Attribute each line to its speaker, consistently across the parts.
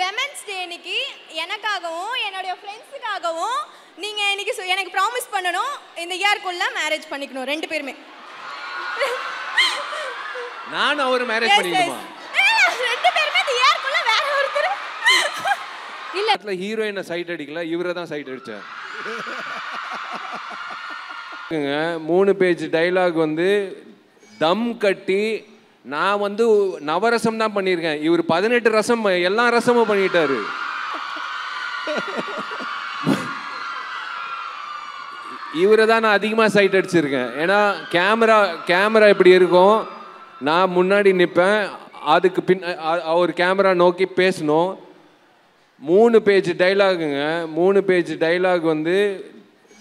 Speaker 1: Women's day இன்னைக்கு எனக்காகவும் என்னுடைய ஃப்ரெண்ட்ஸுக்காகவும் நீங்க இன்னைக்கு எனக்கு ப்ராமிஸ் பண்ணணும் இந்த இயர்க்குள்ள மேரேஜ் பண்ணிக்கணும் ரெண்டு பேருமே.
Speaker 2: நான் அவர் மேரேஜ் பண்ணிக்கணுமா?
Speaker 1: ரெண்டு பேருமே இந்த இயர்க்குள்ள வேற ஒருத்தர்.
Speaker 3: இல்ல.
Speaker 2: படத்துல ஹீரோயினை சைட் அடிக்கல இவரை தான் சைட் அடிச்சார் மூணு பேஜ் டைலாக் வந்து தம் கட்டி நான் வந்து நவரசம் தான் பண்ணியிருக்கேன். இவர் பதினெட்டு ரசம் எல்லா ரசமும் பண்ணிட்டாரு. இவரை தான் நான் அதிகமாக சைட் அடிச்சிருக்கேன். ஏன்னா கேமரா கேமரா எப்படி இருக்கும். நான் முன்னாடி நிற்பேன் அதுக்கு பின் அவர் கேமரா நோக்கி பேசணும். மூணு பேஜ் டைலாகுங்க மூணு பேஜ் டைலாக் வந்து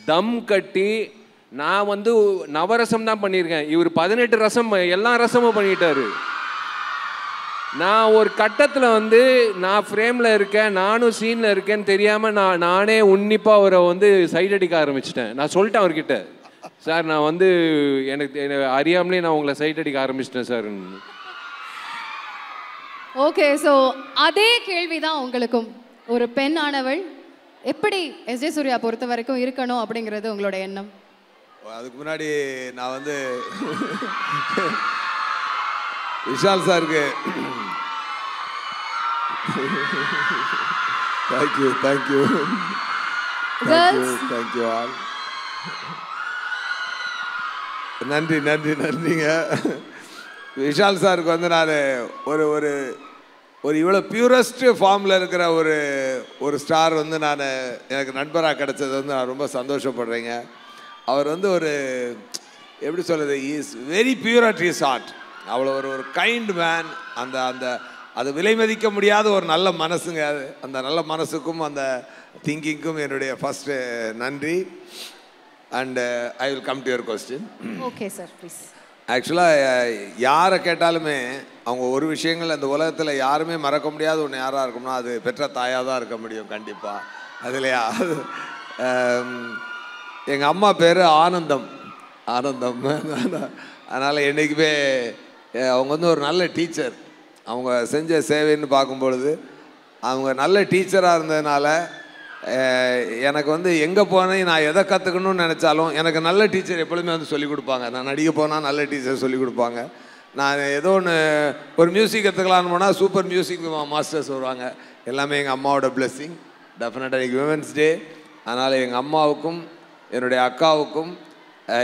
Speaker 2: தம் கட்டி நான் வந்து நவரசம் தான் பண்ணியிருக்கேன். இவர் பதினெட்டு ரசம் எல்லா ரசமும் பண்ணிட்டாரு. நான் ஒரு கட்டத்தில் வந்து நான் ஃப்ரேமில் இருக்கேன் நானும் சீனில் இருக்கேன்னு தெரியாமல் நான் நானே உன்னிப்பாக அவரை வந்து சைட் அடிக்க ஆரம்பிச்சிட்டேன். நான் சொல்லிட்டேன் அவர்கிட்ட. சார் நான் வந்து எனக்கு அறியாமலே நான் உங்களை சைட் அடிக்க ஆரம்பிச்சிட்டேன் சார்.
Speaker 3: ஓகே ஸோ அதே கேள்வி தான் உங்களுக்கும். ஒரு பெண் ஆனவள் எப்படி எஸ் ஜே சூர்யா பொறுத்த வரைக்கும் இருக்கணும் அப்படிங்கிறது உங்களோட எண்ணம்.
Speaker 4: அதுக்கு முன்னாடி நான் வந்து விஷால் சாருக்கு. Thank you thank you thank you. Thank you all நன்றி நன்றி நன்றிங்க. விஷால் சாருக்கு வந்து நான் ஒரு ஒரு ஒரு இவ்வளோ பியூரஸ்ட் ஃபார்மில் இருக்கிற ஒரு ஒரு ஸ்டார் வந்து நான் எனக்கு நண்பராக கிடைச்சது வந்து நான் ரொம்ப சந்தோஷப்படுறேங்க. அவர் வந்து ஒரு எப்படி சொல்கிறது is very pure at is art அவ்வளோ ஒரு ஒரு கைண்ட் மேன் அந்த அந்த அது விலை மதிக்க முடியாத ஒரு நல்ல மனசுங்க அது. அந்த நல்ல மனசுக்கும் அந்த திங்கிங்க்கும் என்னுடைய ஃபஸ்ட்டு நன்றி. And I will come to your question
Speaker 3: okay sir please
Speaker 4: ஆக்சுவலாக யாரை கேட்டாலுமே அவங்க ஒரு விஷயங்கள் அந்த உலகத்தில் யாருமே மறக்க முடியாத ஒன்று யாராக இருக்கும்னா அது பெற்ற தாயாக தான் இருக்க முடியும் கண்டிப்பாக அதுலையா எங்கள் அம்மா பேர் ஆனந்தம். ஆனந்தம். அதனால் என்றைக்குமே அவங்க வந்து ஒரு நல்ல டீச்சர். அவங்க செஞ்ச சேவைன்னு பார்க்கும்பொழுது அவங்க நல்ல டீச்சராக இருந்ததுனால எனக்கு வந்து எங்கே போனேன் நான் எதை கற்றுக்கணும்னு நினச்சாலும் எனக்கு நல்ல டீச்சர் எப்பொழுதுமே வந்து சொல்லிக் கொடுப்பாங்க. நான் நடிக்க போனால் நல்ல டீச்சர் சொல்லிக் கொடுப்பாங்க. நான் ஏதோ ஒன்று ஒரு மியூசிக் கற்றுக்கலான்னு போனால் சூப்பர் மியூசிக் மாஸ்டர்ஸ் வருவாங்க. எல்லாமே எங்கள் அம்மாவோட பிளெஸ்ஸிங் டெஃபினட்டாக இன்னைக்கு விமன்ஸ் டே அதனால் எங்கள் அம்மாவுக்கும் என்னுடைய அக்காவுக்கும்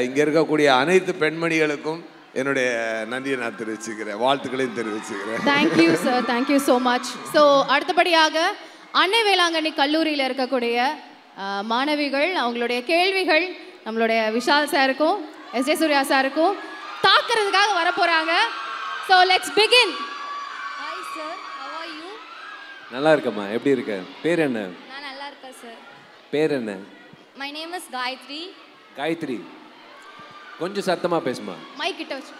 Speaker 4: இங்கே இருக்கக்கூடிய அனைத்து பெண்மணிகளுக்கும் என்னுடைய நன்றியை நான் தெரிவிச்சுக்கிறேன். வாழ்த்துக்களையும் தெரிவிச்சுக்கிறேன்.
Speaker 3: Thank you sir thank you so much so அடுத்தபடியாக அன்னை வேளாங்கண்ணி கல்லூரியில் இருக்கக்கூடிய மாணவிகள் அவங்களுடைய கேள்விகள் நம்மளுடைய விஷால் சாருக்கும் எஸ் ஜே சூர்யா சாருக்கும் தாக்குறதுக்காக வர போகிறாங்க so let's begin
Speaker 1: hi sir how are you
Speaker 2: நல்லா இருக்கம்மா. எப்படி இருக்க? பேர் என்ன?
Speaker 1: நான் நல்லா இருக்கேன் சார்
Speaker 2: பேர் என்ன?
Speaker 1: My name is Gayathri
Speaker 2: Gayathri கொஞ்சம் சத்தமாக பேசுமா?
Speaker 3: மைக் கிட்ட வச்சு.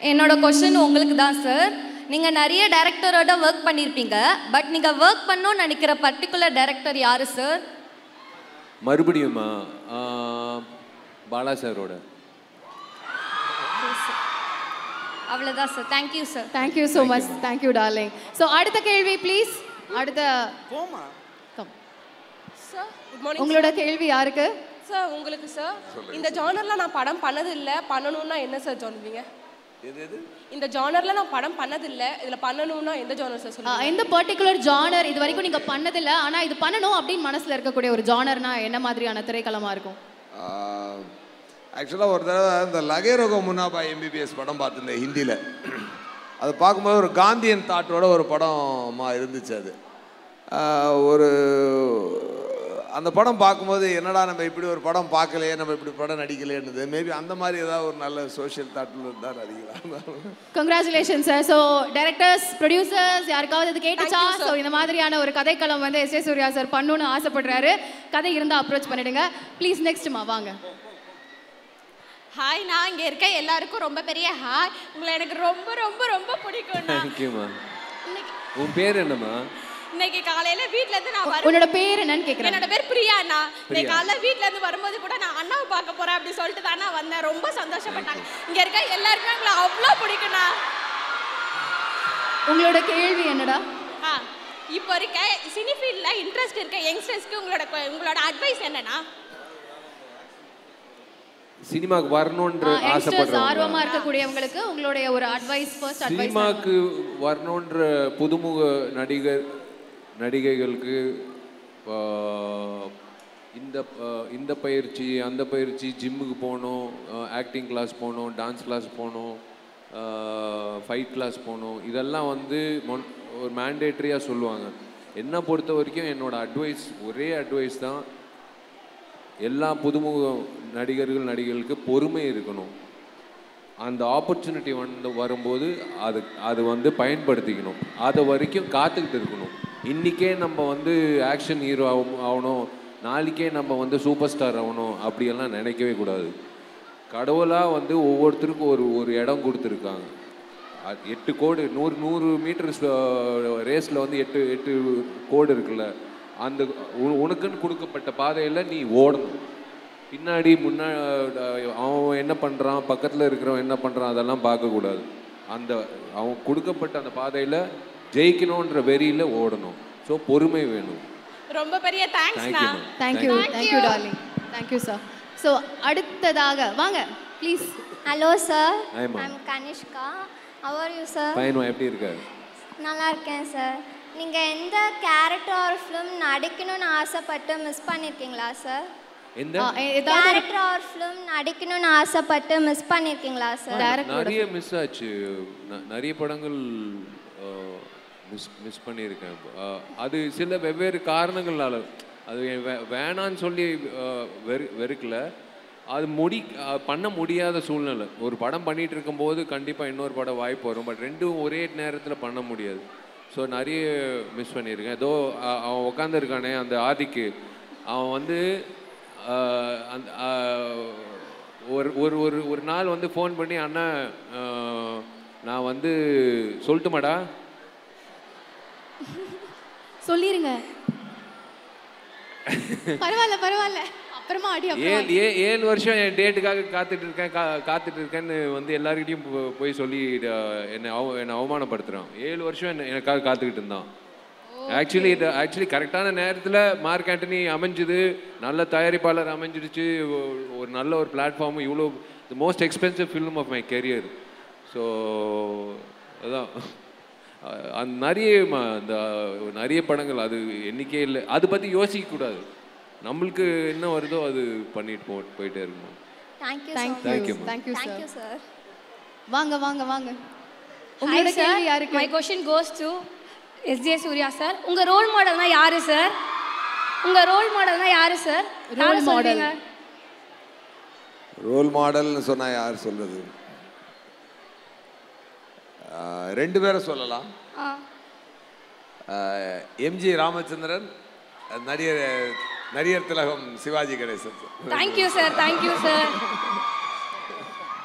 Speaker 1: என்னோட கொஷின் உங்களுக்கு தான் சார் நீங்கள் நிறைய டைரக்டரோட ஒர்க் பண்ணியிருப்பீங்க பட் நீங்கள் ஒர்க் பண்ணணும்னு நினைக்கிற பர்டிகுலர் டைரக்டர் யார் சார்
Speaker 2: மறுபடியுமா பாலா சாரோட.
Speaker 1: அவ்வளோதான் sir thank you sir
Speaker 3: thank you so much thank you darling so அடுத்த கேள்வி ப்ளீஸ் அடுத்த Come.
Speaker 5: சார் குட் மார்னிங்
Speaker 3: உங்களோட கேள்வி யாருக்கு?
Speaker 5: சார் உங்களுக்கு சார் இந்த ஜானர்ல நான் படம் பண்ணது இல்ல பண்ணணும்னா என்ன சார் சொல்லுவீங்க? இந்த ஜானர்ல நான் படம் பண்ணது இல்ல இதுல பண்ணணும்னா எந்த ஜானர் சார்
Speaker 3: ஆ,
Speaker 5: சொல்லுவீங்க?
Speaker 3: எந்த பர்டிகுலர் ஜானர் இது வரைக்கும் நீங்க பண்ணதில்ல. ஆனா இது பண்ணணும் அப்படின்னு மனசுல இருக்கக்கூடிய ஒரு ஜானர்னா என்ன மாதிரியான திரைக்களமா இருக்கும்?
Speaker 4: ஆக்சுவலாக ஒரு தடவை இந்த லகேரோக முன்னாபா எம்பிபிஎஸ் படம் பார்த்துருந்தேன் ஹிந்தியில். அதை பார்க்கும்போது ஒரு காந்தியன் தாட்டோட ஒரு படமா இருந்துச்சு அது. ஒரு அந்த படம் பார்க்கும்போது என்னடா நம்ம இப்படி ஒரு படம் பார்க்கலையே நம்ம இப்படி படம் நடிக்கலையேன்னுது. மேபி அந்த மாதிரி ஏதாவது ஒரு நல்ல சோஷியல் தாட்டில் இருந்தால் நடிக்கலாம்
Speaker 3: congratulation sir so directors producers யாருக்காவது இது கேட்டுச்சா. ஸோ இந்த மாதிரியான ஒரு கதைக்களம் வந்து எஸ் ஏ சூர்யா சார் பண்ணணும்னு ஆசைப்படுறாரு. கதை இருந்தால் அப்ரோச் பண்ணிடுங்க. ப்ளீஸ் நெக்ஸ்ட்மா வாங்க.
Speaker 6: ஹாய் நான் இங்கே இருக்க எல்லாருக்கும் ரொம்ப பெரிய ஹாய் உங்களை எனக்கு ரொம்ப ரொம்ப ரொம்ப பிடிக்கும்
Speaker 2: தேங்க்யூம்மா உன் பேர் என்னம்மா?
Speaker 6: இன்னைக்கு காலையில வீட்ல இருந்து நான் வரும்.
Speaker 3: உன்னோட பேர் என்னன்னு கேட்குறேன்
Speaker 6: என்னோட பேர் பிரியா அண்ணா. இன்னைக்கு. காலைல வீட்ல இருந்து வரும்போது கூட நான் அண்ணாவை பார்க்க போறேன் அப்படி சொல்லிட்டு தானே வந்தேன். ரொம்ப சந்தோஷப்பட்டாங்க. இங்க இருக்க எல்லாருக்குமே உங்களை அவ்வளோ பிடிக்கும்ண்ணா.
Speaker 3: உங்களோட கேள்வி என்னடா?
Speaker 6: ஆ இப்போ இருக்க சினி ஃபீல்டில் இன்ட்ரெஸ்ட் இருக்க யங்ஸ்டர்ஸ்க்கு உங்களோட உங்களோட அட்வைஸ் என்னன்னா
Speaker 2: சினிமாக்கு வரணுன்ற
Speaker 3: யங்ஸ்டர்ஸ்
Speaker 2: ஆசைப்படுறவங்க.
Speaker 3: ஆர்வமா இருக்கக்கூடியவங்களுக்கு உங்களுடைய ஒரு அட்வைஸ் ஃபர்ஸ்ட் அட்வைஸ்
Speaker 2: சினிமாக்கு வரணுன்ற புதுமுக நடிகர் நடிகைகளுக்கு இந்த இந்த பயிற்சி அந்த பயிற்சி ஜிம்முக்கு போகணும் ஆக்டிங் கிளாஸ் போகணும் டான்ஸ் கிளாஸ் போகணும் ஃபைட் கிளாஸ் போகணும் இதெல்லாம் வந்து மொன் ஒரு மேண்டேட்ரியாக சொல்லுவாங்க. என்னை பொறுத்த வரைக்கும் என்னோடய அட்வைஸ் ஒரே அட்வைஸ் தான் எல்லா புதுமுக நடிகர்கள் நடிகர்களுக்கு பொறுமை இருக்கணும். அந்த ஆப்பர்ச்சுனிட்டி வந்து வரும்போது அது அது வந்து பயன்படுத்திக்கணும். அது வரைக்கும் காத்துக்கிட்டு இருக்கணும். இன்றைக்கே நம்ம வந்து ஆக்ஷன் ஹீரோ ஆகணும் நாளைக்கே நம்ம வந்து சூப்பர் ஸ்டார் ஆகணும் அப்படியெல்லாம் நினைக்கவே கூடாது. கடவுளாக வந்து ஒவ்வொருத்தருக்கும் ஒரு ஒரு இடம் கொடுத்துருக்காங்க. எட்டு கோடு நூறு நூறு மீட்டர் ரேஸில் வந்து எட்டு எட்டு கோடு இருக்குல்ல. அந்த உ- உனக்குன்னு கொடுக்கப்பட்ட பாதையில் நீ ஓடணும். பின்னாடி முன்னா அவன் என்ன பண்ணுறான் பக்கத்தில் இருக்கிறவன் என்ன பண்ணுறான் அதெல்லாம் பார்க்கக்கூடாது. அந்த அவன் கொடுக்கப்பட்ட அந்த பாதையில் ஜெயிக்கணுன்ற வெறியில் ஓடணும். ஸோ பொறுமை வேணும்.
Speaker 6: ரொம்ப பெரிய தேங்க்ஸ்ண்ணா
Speaker 2: thank you
Speaker 3: thank you darling thank you sir so அடுத்ததாக வாங்க please
Speaker 7: hello sir. I'm Kanishka how are you sir
Speaker 2: பையனும் எப்படி இருக்காரு
Speaker 7: நல்லா இருக்கேன் சார் நீங்கள் எந்த கேரக்டர் ஆர் ஃபிலிம் நடிக்கணும்னு ஆசைப்பட்டு மிஸ் பண்ணியிருக்கீங்களா சார் கேரக்டர் ஆர் ஃபிலிம் நடிக்கணும்னு ஆசைப்பட்டு மிஸ் பண்ணியிருக்கீங்களா சார்
Speaker 2: நிறைய மிஸ் ஆச்சு. நிறைய படங்கள் மிஸ் மிஸ் பண்ணியிருக்கேன். அது சில வெவ்வேறு காரணங்களால் அது வே- வேணான்னு சொல்லி வெறு வெறுக்கல. அது முடி பண்ண முடியாத சூழ்நிலை. ஒரு படம் பண்ணிகிட்டு இருக்கும்போது கண்டிப்பாக இன்னொரு படம் வாய்ப்பு வரும். பட் ரெண்டும் ஒரே நேரத்தில் பண்ண முடியாது. ஸோ நிறைய மிஸ் பண்ணியிருக்கேன். ஏதோ அவன் உட்காந்துருக்கானே அந்த ஆதிக்கு. அவன் வந்து அந்த ஒரு ஒரு ஒரு ஒரு நாள் வந்து ஃபோன் பண்ணி அண்ணா நான் வந்து சொல்லட்டுமாடா?
Speaker 3: சொல்லிருங்க. பரவாயில்ல பரவாயில்ல. அப்புறமா அடி
Speaker 2: ஏழு ஏ ஏழு வருஷம் என் டேட்டுக்காக காத்துட்டு இருக்கேன். கா காத்துட்டு இருக்கேன்னு வந்து எல்லாருக்கிட்டையும் போ- போய் சொல்லி அஹ், என்னை அவ என்னை அவமானப்படுத்துகிறான் ஏழு வருஷம் என்ன எனக்காக காத்துக்கிட்டு இருந்தான். ஆக்சுவலி இது ஆக்சுவலி கரெக்டான நேரத்தில் மார்க் ஆண்டனி அமைஞ்சுது. நல்ல தயாரிப்பாளர் அமைஞ்சிடுச்சு. ஒ- ஒரு நல்ல ஒரு பிளாட்ஃபார்ம் இவ்வளோ the most expensive film of my career so அதான். நிறைய ம- அந்த நிறைய படங்கள் அது எண்ணிக்கையே இல்லை. அதை பற்றி யோசிக்கக்கூடாது நம்மளுக்கு என்ன வருதோ அது பண்ணிட்டு போ போயிட்டே இருக்கணும்.
Speaker 7: Thank you
Speaker 2: Thank
Speaker 3: thank you. Thank you sir
Speaker 7: sir
Speaker 3: வாங்க வாங்க வாங்க.
Speaker 8: Hi
Speaker 3: உங்களோட
Speaker 8: sir,
Speaker 3: கேள்வி யாருக்கு?
Speaker 8: My question goes to SJ Surya sir உங்க ரோல் மாடல்னா யாரு சார் உங்க ரோல் மாடல்னா யாரு சார்
Speaker 3: Role model.
Speaker 4: ரோல் மாடல்னு சொன்னா யார் சொல்றது? ஆஹ், ரெண்டு பேரை சொல்லலாம். எம்ஜி ராமச்சந்திரன் நடிகர் நடிகர் திலகம் Sivaji Ganesan.
Speaker 8: Thank you sir thank you sir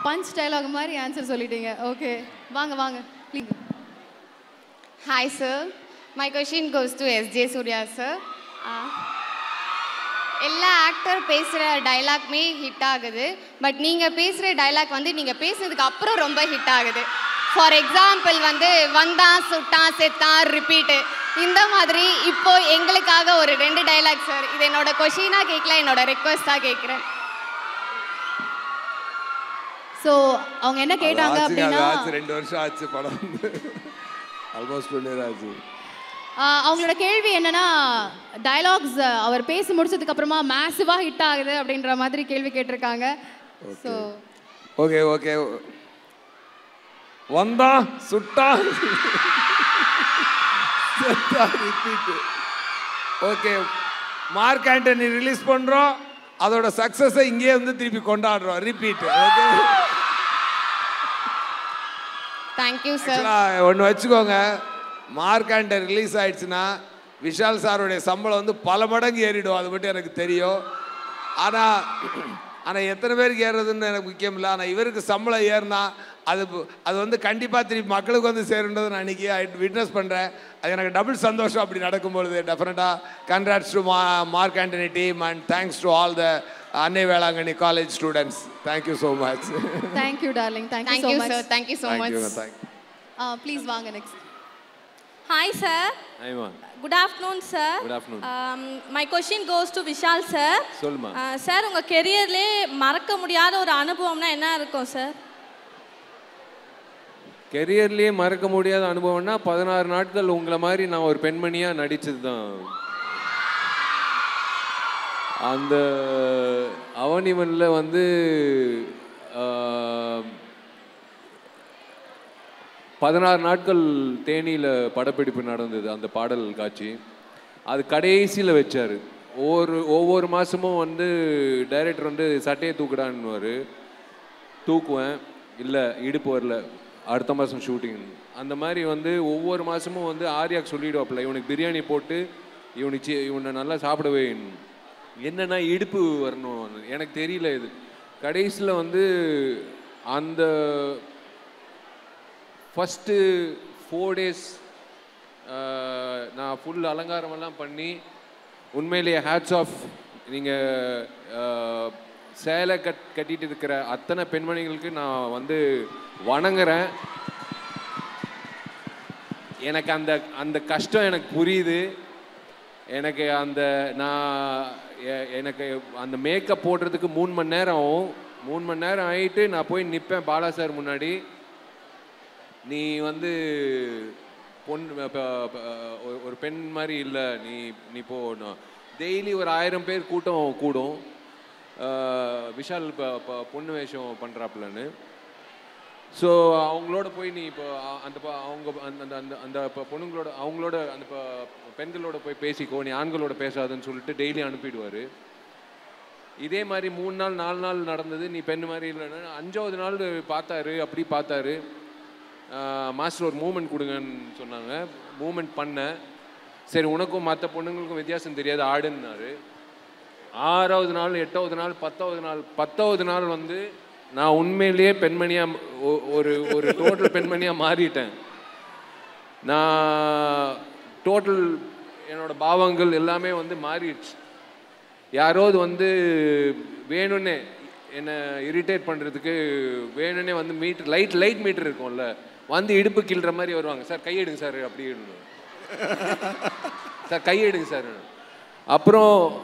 Speaker 3: punch dialogue மாதிரி ஆன்சர் சொல்லிட்டீங்க. ஓகே வாங்க வாங்க. Please
Speaker 9: Hi, sir. My question goes to S.J. Surya, sir. Uh, எல்லா ஆக்டர் பேசுகிற டைலாக்மே ஹிட் ஆகுது. பட் நீங்கள் பேசுகிற டைலாக் வந்து நீங்கள் பேசுனதுக்கு அப்புறம் ரொம்ப ஹிட் ஆகுது. ஃபார் எக்ஸாம்பிள் வந்து வந்தான் சுட்டான் செத்தான் ரிப்பீட்டு இந்த மாதிரி இப்போ எங்களுக்காக ஒரு ரெண்டு டைலாக் சார் இது என்னோட கொஷினாக கேட்கல என்னோட ரெக்வஸ்ட்டாக கேட்குறேன்
Speaker 3: ஸோ அவங்க என்ன கேட்டாங்க அப்படின்னா
Speaker 4: ரெண்டு வருஷம் ஆச்சு படம் ஆல்மோஸ்ட் ஆச்சு
Speaker 3: அவங்களோட கேள்வி என்னன்னா டயலாக்ஸ் அவர் பேசி முடிச்சதுக்கு அப்புறமா மேசிவா ஹிட் ஆகுது அப்படின்ற மாதிரி கேள்வி கேட்டிருக்காங்க. ஸோ
Speaker 4: ஓகே ஓகே வந்தான் சுட்டான் repeat okay Mark Antony release பண்றோம். அதோட சக்சஸை இங்கேயே வந்து திருப்பி கொண்டாடுறோம். ரிப்பீட் ஓகே
Speaker 9: தேங்க்யூ சார்
Speaker 4: ஒன்று வச்சுக்கோங்க. மார்க் ஆண்டர் ரிலீஸ் ஆயிடுச்சுன்னா விஷால் சாருடைய சம்பளம் வந்து பல மடங்கு ஏறிடும். அது மட்டும் எனக்கு தெரியும். ஆனால் ஆனால் எத்தனை பேருக்கு ஏறுறதுன்னு எனக்கு முக்கியம் இல்லை. ஆனால் இவருக்கு சம்பளம் ஏறினா அது அது வந்து கண்டிப்பாக திருப்பி மக்களுக்கு வந்து சேருன்றதை நான் இன்றைக்கி விட்னஸ் பண்ணுறேன் அது எனக்கு டபுள் சந்தோஷம் அப்படி நடக்கும்பொழுது டெஃபினட்டாக கங்க்ராட்ஸ் டு மா Mark Antony team and thanks to all the Annai Velankanni college students thank you so much
Speaker 3: thank you darling thank you so
Speaker 9: thank you
Speaker 3: much
Speaker 9: sir thank you so much
Speaker 3: please வாங்க next
Speaker 6: hi sir afternoon sir
Speaker 2: Good afternoon.
Speaker 6: My question goes to Vishal sir
Speaker 2: சொல்லுமா.
Speaker 6: Sir உங்கள் கெரியர்லேயே மறக்க முடியாத ஒரு அனுபவம்னா என்ன இருக்கும் sir
Speaker 2: கெரியர்லேயே மறக்க முடியாத அனுபவம்னா பதினாறு நாட்கள் உங்களை மாதிரி நான் ஒரு பெண்மணியாக நடித்தது தான் அந்த அவனிவனில் வந்து பதினாறு நாட்கள் தேனியில் படப்பிடிப்பு நடந்தது அந்த பாடல் காட்சி. அது கடைசியில் வச்சார். ஒவ்வொரு ஒவ்வொரு மாதமும் வந்து டைரக்டர் வந்து சட்டையை தூக்குடான்னுவார். தூக்குவேன். இல்லை இடுப்பு வரல. அடுத்த மாதம் ஷூட்டிங் அந்த மாதிரி வந்து ஒவ்வொரு மாதமும் வந்து ஆர்யாக்கு சொல்லிவிடுவாப்பில்ல இவனுக்கு பிரியாணி போட்டு இவனுக்கு இவனை நல்லா சாப்பிடவே என்னென்னா இடுப்பு வரணும். எனக்கு தெரியல இது. கடைசியில் வந்து அந்த ஃபஸ்ட்டு ஃபோர் டேஸ் நான் ஃபுல் அலங்காரமெல்லாம் பண்ணி உண்மையிலேயே ஹேட்ஸ் ஆஃப் நீங்கள் சேலை கட் கட்டிட்டு இருக்கிற அத்தனை பெண்மணிகளுக்கு நான் வந்து வணங்குறேன். எனக்கு அந்த அந்த கஷ்டம் எனக்கு புரியுது. எனக்கு அந்த நான் எ- எனக்கு அந்த மேக்கப் போடுறதுக்கு மூணு மணி நேரம் ஆகும். மூணு மணி நேரம் ஆகிட்டு நான் போய் நிற்பேன் பாலா சார் முன்னாடி. நீ வந்து பொன் ஒரு- பெண் மாதிரி இல்லை. நீ நீ போ டெய்லி ஒரு ஆயிரம் பேர் கூட்டம் கூடும். விஷால் இப்போ பொண்ணு வேஷம் பண்ணுறாப்புலன்னு ஸோ அவங்களோட போய் நீ இப்போ அந்த ப- அவங்க அந்த அந்த அந்த அந்த இப்போ பொண்ணுங்களோட அவங்களோட அந்த ப- பெண்களோட போய் பேசிக்கோ நீ ஆண்களோட பேசாதுன்னு சொல்லிட்டு டெய்லி அனுப்பிடுவார். இதே மாதிரி மூணு நாள் நாலு நாள் நடந்தது நீ பெண் மாதிரி இல்லைன்னா அஞ்சாவது நாள் பார்த்தாரு அப்படி பார்த்தாரு. மாஸ்டர் ஒரு மூமெண்ட் கொடுங்கன்னு சொன்னாங்க. மூமெண்ட் பண்ணேன். சரி உனக்கும் மற்ற பொண்ணுங்களுக்கும் வித்தியாசம் தெரியாது ஆடுன்னாரு. ஆறாவது நாள் எட்டாவது நாள் பத்தாவது நாள். பத்தாவது நாள் வந்து நான் உண்மையிலேயே பெண்மணியாக ஒரு ஒரு டோட்டல் பெண்மணியாக மாறிட்டேன். நான் டோட்டல் என்னோடய பாவங்கள் எல்லாமே வந்து மாறிடுச்சு. யாராவது வந்து வேணும்னே என்னை இரிட்டேட் பண்ணுறதுக்கு வேணும்னே வந்து மீட்டர் லைட் லைட் மீட்டர் இருக்கும்ல வந்து இடுப்பு கிள்ற மாதிரி வருவாங்க. சார் கையெடுங்க சார் அப்படின்னு. சார் கையெடுங்க சார். அப்புறம்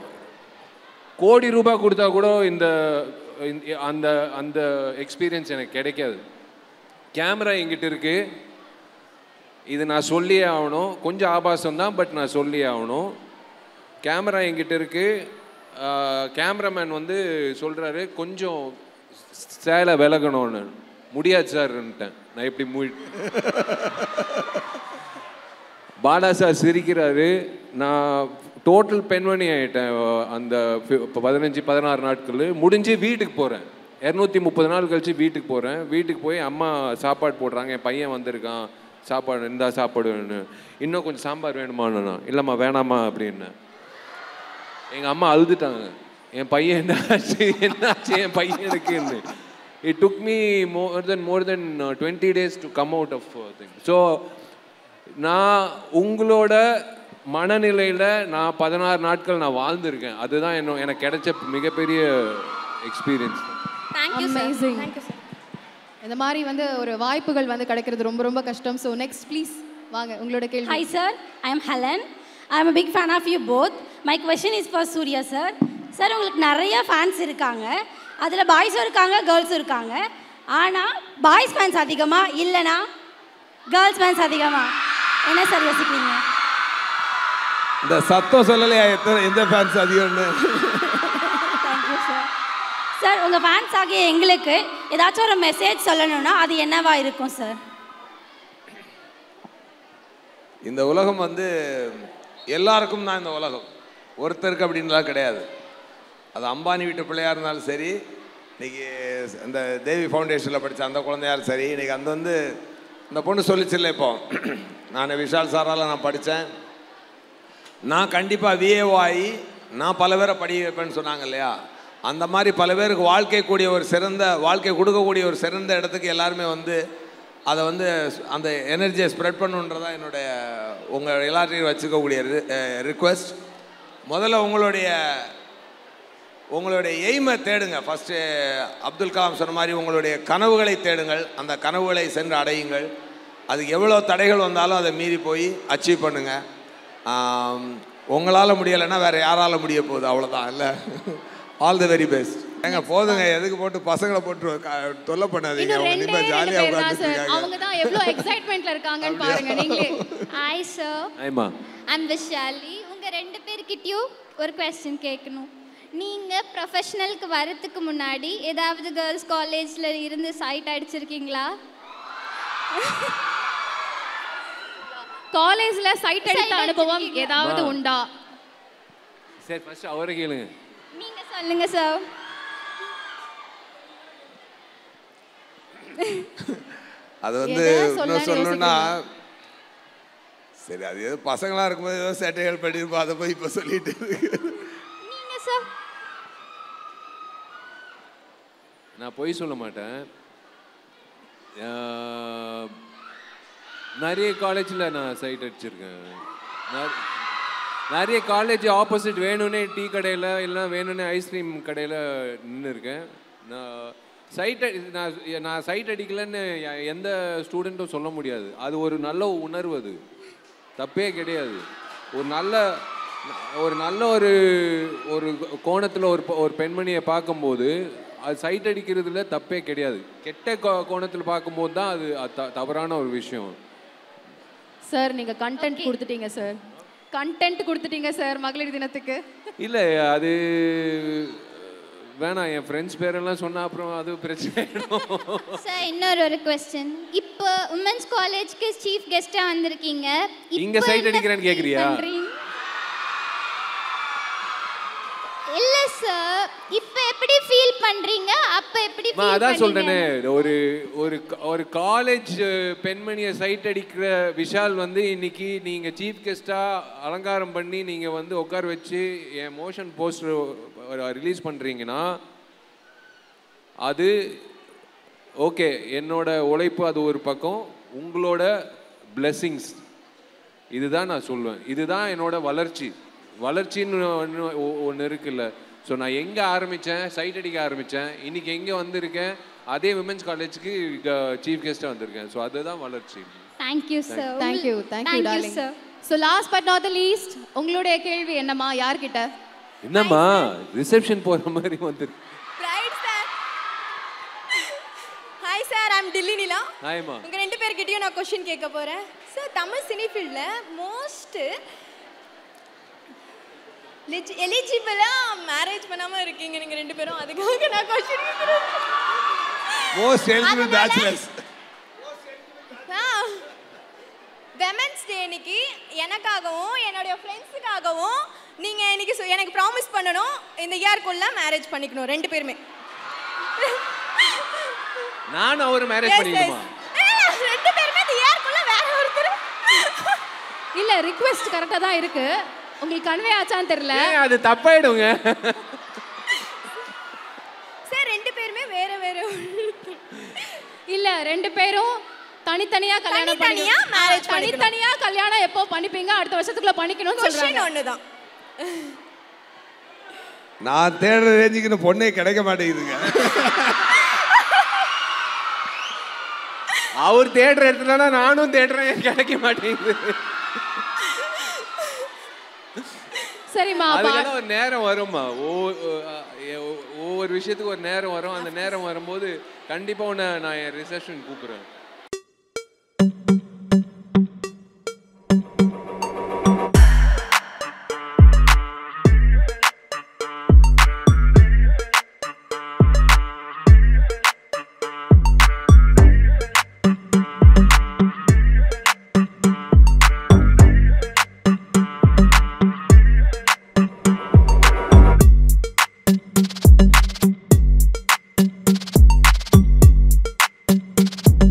Speaker 2: கோடி ரூபாய் கொடுத்தா கூட இந்த அந்த அந்த எக்ஸ்பீரியன்ஸ் எனக்கு கிடைக்காது. கேமரா எங்கிட்ட இருக்கு. இது நான் சொல்லியே ஆகணும். கொஞ்சம் ஆபாசம் தான் பட் நான் சொல்லியே ஆகணும். கேமரா எங்கிட்ட இருக்கு. கேமராமேன் வந்து சொல்கிறாரு கொஞ்சம் சேலை விலகணும்னு. முடியாது சார்ன்ட்டேன் நான் எப்படி மூ பாலா சார் சிரிக்கிறாரு. நான் டோட்டல் பெண்மணி ஆகிட்டேன் அந்த ஃபி- இப்போ பதினஞ்சு பதினாறு நாட்கள் முடிஞ்சு வீட்டுக்கு போகிறேன் இரநூத்தி முப்பது நாள் கழித்து வீட்டுக்கு போகிறேன் வீட்டுக்கு போய் அம்மா சாப்பாடு போடுறாங்க. என் பையன் வந்திருக்கான். சாப்பாடு இந்தா சாப்பாடு வேணும் இன்னும் கொஞ்சம் சாம்பார் வேணுமான்னு நான் இல்லைம்மா வேணாமா அப்படின்னு. எங்கள் அம்மா அழுதுட்டாங்க. என் பையன் என்னாச்சு? என்னாச்சு? என் பையன் இருக்குன்னு. It took me more than more than twenty days to come out of thing so நான் உங்களோட மனநிலையில் நான் பதினாறு நாட்கள் நான் வாழ்ந்திருக்கேன். அதுதான் என்ன எனக்கு கிடைச்ச மிகப்பெரிய எக்ஸ்பீரியன்ஸ்.
Speaker 6: சார்
Speaker 3: இந்த மாதிரி வந்து ஒரு வாய்ப்புகள் வந்து கிடைக்கிறது ரொம்ப ரொம்ப கஷ்டம். ஸோ நெக்ஸ்ட் ப்ளீஸ் வாங்க உங்களோட கேள்வி.
Speaker 8: Hi sir, I am Helen. I am a big fan of you both. My question is for Surya sir. Sir உங்களுக்கு நிறைய ஃபேன்ஸ் இருக்காங்க. அதில் பாய்ஸும் இருக்காங்க கேர்ள்ஸும் இருக்காங்க. ஆனால் பாய்ஸ் ஃபேன்ஸ் அதிகமா இல்லைனா கேர்ள்ஸ் ஃபேன்ஸ் அதிகமா? என்ன சார் யோசிக்கிறீங்க?
Speaker 4: இந்த சத்தம் சொல்லலையா? எத்தனை எந்த ஃபேன்ஸ் அதிகம்னு?
Speaker 8: சார் உங்கள் ஃபேன்ஸ் ஆகிய எங்களுக்கு ஏதாச்சும் ஒரு மெசேஜ் சொல்லணும்னா அது என்னவா இருக்கும் சார்
Speaker 4: இந்த உலகம் வந்து எல்லாருக்கும் தான் இந்த உலகம். ஒருத்தருக்கு அப்படின்லாம் கிடையாது. அது அம்பானி வீட்டு பிள்ளையா இருந்தாலும் சரி இன்னைக்கு இந்த தேவி ஃபவுண்டேஷனில் படித்த அந்த குழந்தையாரும் சரி இன்னைக்கு அந்த வந்து இந்த பொண்ணு சொல்லிச்சில்ல இப்போ. நான் விஷால் சாரால் நான் படித்தேன் நான் கண்டிப்பாக விஏஓ ஆகி நான் பல பேரை படிக்க வைப்பேன்னு சொன்னாங்க இல்லையா? அந்த மாதிரி பல பேருக்கு வாழ்க்கை கூடிய ஒரு சிறந்த வாழ்க்கை கொடுக்கக்கூடிய ஒரு சிறந்த இடத்துக்கு எல்லாருமே வந்து அதை வந்து அந்த எனர்ஜியை ஸ்ப்ரெட் பண்ணுன்றதா என்னுடைய உங்கள் எல்லாத்தையும் வச்சுக்கக்கூடிய ரிக்வெஸ்ட் முதல்ல உங்களுடைய உங்களுடைய எய்மை தேடுங்க. ஃபஸ்ட்டு அப்துல் கலாம் சொன்ன மாதிரி உங்களுடைய கனவுகளை தேடுங்கள். அந்த கனவுகளை சென்று அடையுங்கள். அதுக்கு எவ்வளோ தடைகள் வந்தாலும் அதை மீறி போய் அச்சீவ் பண்ணுங்கள் உங்களால் முடியலைன்னா வேற யாரால முடிய போகுது? அவ்வளோதான் இல்லை? ஆல் தி வெரி பெஸ்ட் ஏங்க போதுங்க. எதுக்கு போட்டு பசங்களை போட்டு தொல்லை பண்ணாதீங்க. அவங்க நிம்ம உட்காந்துருக்காங்க
Speaker 3: அவங்க தான் எவ்வளோ எக்ஸைட்மெண்ட்ல இருக்காங்கன்னு பாருங்க நீங்களே.
Speaker 10: ஹாய் சார்
Speaker 2: ஆமா
Speaker 10: ஐம் விஷாலி உங்கள் ரெண்டு பேர்கிட்டயும் ஒரு கொஸ்டின் கேட்கணும். நீங்கள் ப்ரொஃபஷனலுக்கு வரதுக்கு முன்னாடி ஏதாவது கேர்ள்ஸ் காலேஜில் இருந்து சைட் அடிச்சிருக்கீங்களா?
Speaker 3: காலேஜ்ல சைட் அடித்த அனுபவம்? ஏதாவது. உண்டா?
Speaker 2: சரி ஃபர்ஸ்ட் அவரை கேளுங்க.
Speaker 10: நீங்கள் சொல்லுங்கள் சார்
Speaker 4: அது வந்து இன்னும் சொல்லணும்னா சரி அது ஏதோ பசங்களா இருக்கும்போது ஏதோ சேட்டைகள் பண்ணியிருப்போம் அதை போய் இப்போ சொல்லிட்டு
Speaker 10: சார்
Speaker 2: நான் பொய் சொல்ல மாட்டேன். ஆஹ், நிறைய காலேஜில் நான் சைட் அடிச்சிருக்கேன். நிறைய காலேஜ் ஆப்போசிட் வேணும்னே டீ கடையில் இல்லைன்னா வேணும்னே ஐஸ்கிரீம் கடையில் நின்று இருக்கேன். நான் சைட் நான் நான் சைட் அடிக்கலைன்னு எ- எந்த ஸ்டூடெண்ட்டும் சொல்ல முடியாது. அது ஒரு நல்ல உணர்வு அது. தப்பே கிடையாது. ஒரு நல்ல ஒரு நல்ல ஒரு ஒரு கோணத்தில் ஒரு ஒரு பெண்மணியை பார்க்கும்போது அது சைட் அடிக்கிறதுல தப்பே கிடையாது. கெட்ட கோ- கோணத்தில் பார்க்கும்போது தான் அது அது த- தவறான ஒரு விஷயம்.
Speaker 3: சார் நீங்க கண்டென்ட் கொடுத்துட்டீங்க சார் கண்டென்ட் கொடுத்துட்டீங்க சார் மகளிர் தினத்துக்கு.
Speaker 2: இல்லை அது வேணாம். என் ஃப்ரெண்ட்ஸ் பேரெல்லாம் சொன்னால் அப்புறம் அது பிரச்சனை
Speaker 10: சார் இன்னொரு ஒரு கொஸ்டின் இப்போ உமன்ஸ் காலேஜ்க்கு சீஃப் கெஸ்ட்டாக வந்திருக்கீங்க.
Speaker 2: இங்க
Speaker 10: என்ன
Speaker 2: அடிக்கிறேன்னு
Speaker 10: feel
Speaker 2: கேக்குறியா?
Speaker 10: பண்றீங்க? இல்ல சார் இப்போ எப்படி ஃபீல் பண்றீங்க? அப்ப எப்படி
Speaker 2: அதான் சொல்றேனே ஒரு ஒரு காலேஜ் பெண்மணியை சைட் அடிக்கிற விஷால் வந்து இன்னைக்கு நீங்க சீஃப் கெஸ்டா அலங்காரம் பண்ணி நீங்க வந்து உட்கார வச்சு என் மோஷன் போஸ்டர் ரிலீஸ் பண்றீங்கன்னா அது ஓகே என்னோட உழைப்பு அது ஒரு பக்கம் உங்களோட blessings. இதுதான் நான் சொல்லுவேன் இதுதான் என்னோட வளர்ச்சி. வளர்ச்சின்னு ஒன்று ஒன்று இருக்குல்ல. ஸோ நான் எங்கே ஆரம்பித்தேன் சைட் அடிக்க ஆரம்பித்தேன் இன்னைக்கு எங்கே வந்திருக்கேன்? அதே விமென்ஸ் காலேஜுக்கு சீஃப் கெஸ்ட்டாக வந்திருக்கேன். ஸோ அதுதான் வளர்ச்சி.
Speaker 10: Thank you sir
Speaker 3: thank you thank you
Speaker 10: sir
Speaker 3: so last but not the least உங்களுடைய கேள்வி என்னம்மா? யார்கிட்ட?
Speaker 2: என்னம்மா? ரிசப்ஷன் போகிற மாதிரி வந்துருக்கு
Speaker 6: right sir hi sir I'm Dilli Nila
Speaker 2: ஹாய்மா
Speaker 6: உங்க ரெண்டு பேர்கிட்டயும் நான் கொஸ்டின் கேட்க போறேன். சார் தமிழ் சினி ஃபீல்டில் மோஸ்ட் எலிஜிபிளா மேரேஜ் பண்ணாம இருக்கீங்க நீங்க ரெண்டு பேரும். அதுக்காக நான் கொஸ்டின் கேட்குறேன்
Speaker 4: most eligible bachelors
Speaker 6: women's day இன்னைக்கு எனக்காகவும் என்னுடைய ஃப்ரெண்ட்ஸுக்காகவும் நீங்க இன்னைக்கு சொ- எனக்கு ப்ராமிஸ் பண்ணணும். இந்த இயர்க்குள்ள மேரேஜ் பண்ணிக்கணும். ரெண்டு பேருமே.
Speaker 2: நானும் அவர் மேரேஜ் பண்ணிக்கணுமா?
Speaker 6: ரெண்டு பேருமே இந்த இயர்க்குள்ள வேற ஒருத்தர்.
Speaker 3: இல்ல ரிக்வெஸ்ட் கரெக்டா தான் இருக்கு. உங்களுக்கு கன்வே ஆச்சான்னு தெரியல.
Speaker 2: அது தப்பாயிடுங்க?
Speaker 6: சார் ரெண்டு பேருமே வேற வேற
Speaker 3: இல்ல ரெண்டு பேரும் தனித்தனியா கல்யாணம்
Speaker 6: தனித்தனியா
Speaker 3: பண்ணி-
Speaker 6: marriage
Speaker 3: ஆ, தனித்தனியா கல்யாணம் எப்போ பண்ணிப்பீங்க? அடுத்த வருஷத்துக்குள்ள பண்ணிக்கணும்னு சொல்றாங்க.
Speaker 6: ஒண்ணுதான்.
Speaker 4: நான் தேடுற ரேஞ்சுக்கு பொண்ணே கிடைக்க மாட்டேங்குதுங்க.
Speaker 2: அவர் தேடுற இடத்துலனா நானும் தேடுறேன் கிடைக்க மாட்டேங்குது.
Speaker 3: சரிம்மா
Speaker 2: அதுக்கெல்லாம் ஒரு நேரம் வரும்மா. ஒவ்வொரு ஒவ்வொரு விஷயத்துக்கு ஒரு நேரம் வரும். அந்த நேரம் வரும்போது கண்டிப்பா உன்னை நான் என் ரிசப்ஷன் கூப்பிடுறேன்.